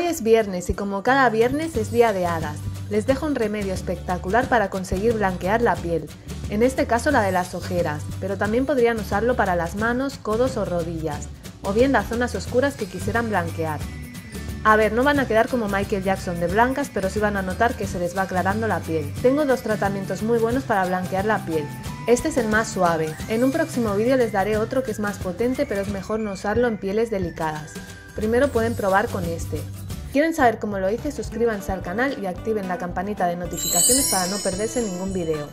Hoy es viernes y como cada viernes es día de hadas. Les dejo un remedio espectacular para conseguir blanquear la piel, en este caso la de las ojeras, pero también podrían usarlo para las manos, codos o rodillas, o bien las zonas oscuras que quisieran blanquear. A ver, no van a quedar como Michael Jackson de blancas, pero sí van a notar que se les va aclarando la piel. Tengo dos tratamientos muy buenos para blanquear la piel. Este es el más suave. En un próximo vídeo les daré otro que es más potente, pero es mejor no usarlo en pieles delicadas. Primero pueden probar con este. ¿Quieren saber cómo lo hice? Suscríbanse al canal y activen la campanita de notificaciones para no perderse ningún vídeo.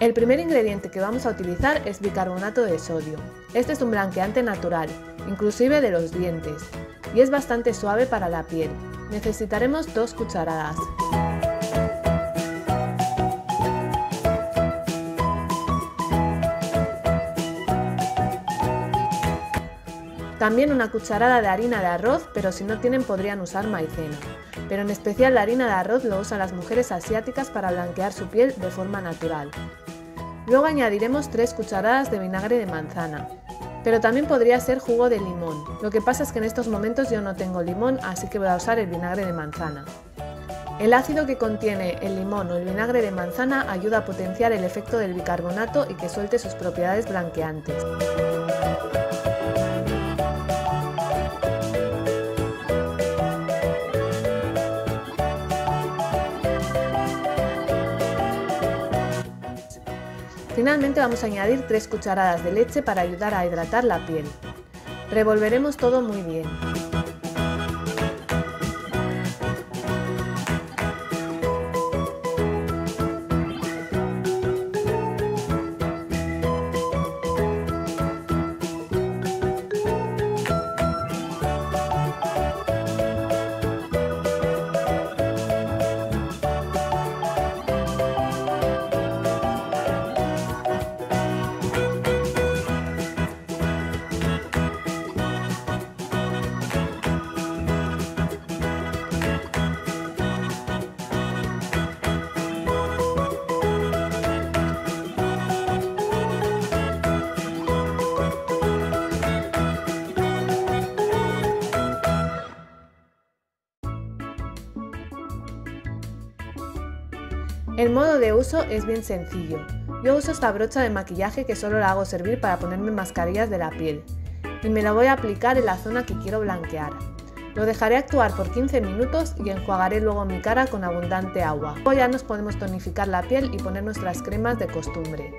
El primer ingrediente que vamos a utilizar es bicarbonato de sodio. Este es un blanqueante natural, inclusive de los dientes y es bastante suave para la piel. Necesitaremos dos cucharadas. También una cucharada de harina de arroz, pero si no tienen podrían usar maicena. Pero en especial la harina de arroz lo usan las mujeres asiáticas para blanquear su piel de forma natural. Luego añadiremos 3 cucharadas de vinagre de manzana, pero también podría ser jugo de limón. Lo que pasa es que en estos momentos yo no tengo limón, así que voy a usar el vinagre de manzana. El ácido que contiene el limón o el vinagre de manzana ayuda a potenciar el efecto del bicarbonato y que suelte sus propiedades blanqueantes. Finalmente vamos a añadir 3 cucharadas de leche para ayudar a hidratar la piel. Revolveremos todo muy bien. El modo de uso es bien sencillo. Yo uso esta brocha de maquillaje que solo la hago servir para ponerme mascarillas de la piel y me la voy a aplicar en la zona que quiero blanquear. Lo dejaré actuar por 15 minutos y enjuagaré luego mi cara con abundante agua. Luego ya nos podemos tonificar la piel y poner nuestras cremas de costumbre.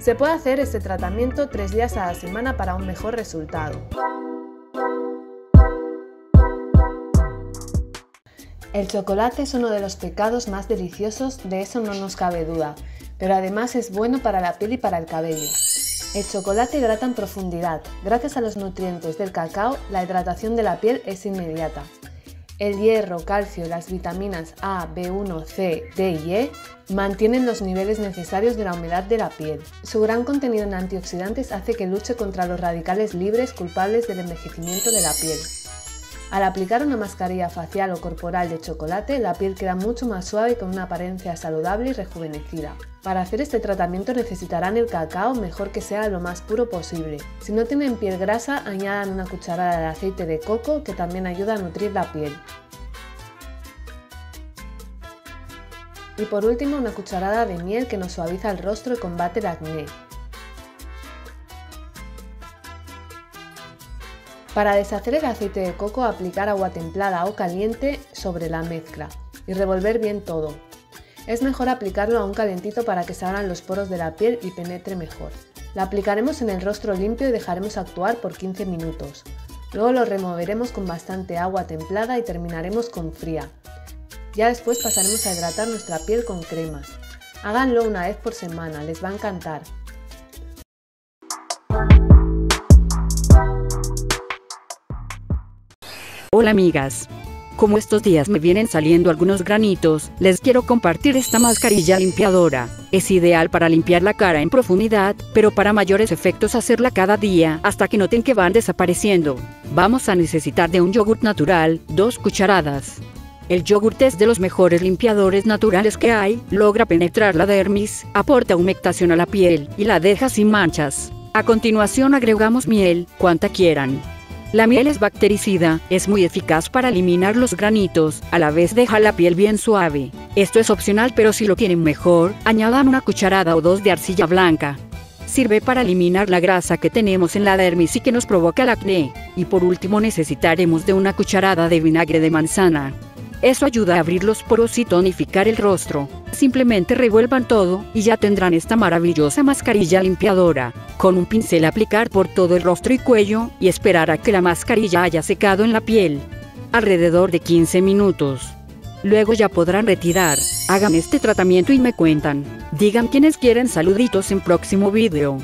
Se puede hacer este tratamiento 3 días a la semana para un mejor resultado. El chocolate es uno de los pecados más deliciosos, de eso no nos cabe duda, pero además es bueno para la piel y para el cabello. El chocolate hidrata en profundidad. Gracias a los nutrientes del cacao, la hidratación de la piel es inmediata. El hierro, calcio, las vitaminas A, B1, C, D y E mantienen los niveles necesarios de la humedad de la piel. Su gran contenido en antioxidantes hace que luche contra los radicales libres culpables del envejecimiento de la piel. Al aplicar una mascarilla facial o corporal de chocolate, la piel queda mucho más suave y con una apariencia saludable y rejuvenecida. Para hacer este tratamiento necesitarán el cacao mejor que sea lo más puro posible. Si no tienen piel grasa, añadan una cucharada de aceite de coco que también ayuda a nutrir la piel. Y por último una cucharada de miel que nos suaviza el rostro y combate el acné. Para deshacer el aceite de coco, aplicar agua templada o caliente sobre la mezcla y revolver bien todo. Es mejor aplicarlo a un calentito para que se abran los poros de la piel y penetre mejor. La aplicaremos en el rostro limpio y dejaremos actuar por 15 minutos. Luego lo removeremos con bastante agua templada y terminaremos con fría. Ya después pasaremos a hidratar nuestra piel con cremas. Háganlo una vez por semana, les va a encantar. Amigas. Como estos días me vienen saliendo algunos granitos, les quiero compartir esta mascarilla limpiadora. Es ideal para limpiar la cara en profundidad, pero para mayores efectos hacerla cada día hasta que noten que van desapareciendo. Vamos a necesitar de un yogurt natural, dos cucharadas. El yogurt es de los mejores limpiadores naturales que hay, logra penetrar la dermis, aporta humectación a la piel y la deja sin manchas. A continuación agregamos miel, cuanta quieran. La miel es bactericida, es muy eficaz para eliminar los granitos, a la vez deja la piel bien suave. Esto es opcional pero si lo quieren mejor, añadan una cucharada o dos de arcilla blanca. Sirve para eliminar la grasa que tenemos en la dermis y que nos provoca el acné. Y por último necesitaremos de una cucharada de vinagre de manzana. Eso ayuda a abrir los poros y tonificar el rostro. Simplemente revuelvan todo y ya tendrán esta maravillosa mascarilla limpiadora. Con un pincel aplicar por todo el rostro y cuello y esperar a que la mascarilla haya secado en la piel. Alrededor de 15 minutos. Luego ya podrán retirar. Hagan este tratamiento y me cuentan. Digan quienes quieren saluditos en próximo video.